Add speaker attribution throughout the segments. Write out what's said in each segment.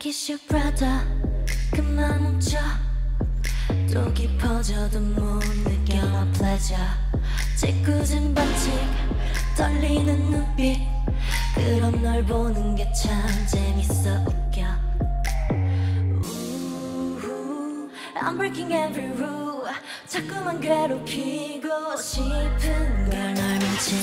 Speaker 1: kiss your brother. 그만 멈춰 또 깊어져도 못 느껴 my pleasure. 짓궂은 반칙 떨리는 눈빛. 그럼 널 보는 게 참 재밌어 웃겨. I'm breaking every rule. 자꾸만 괴롭히고 싶은 걸널 미친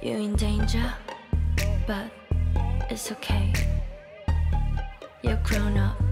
Speaker 1: You're in danger but it's okay. You're grown up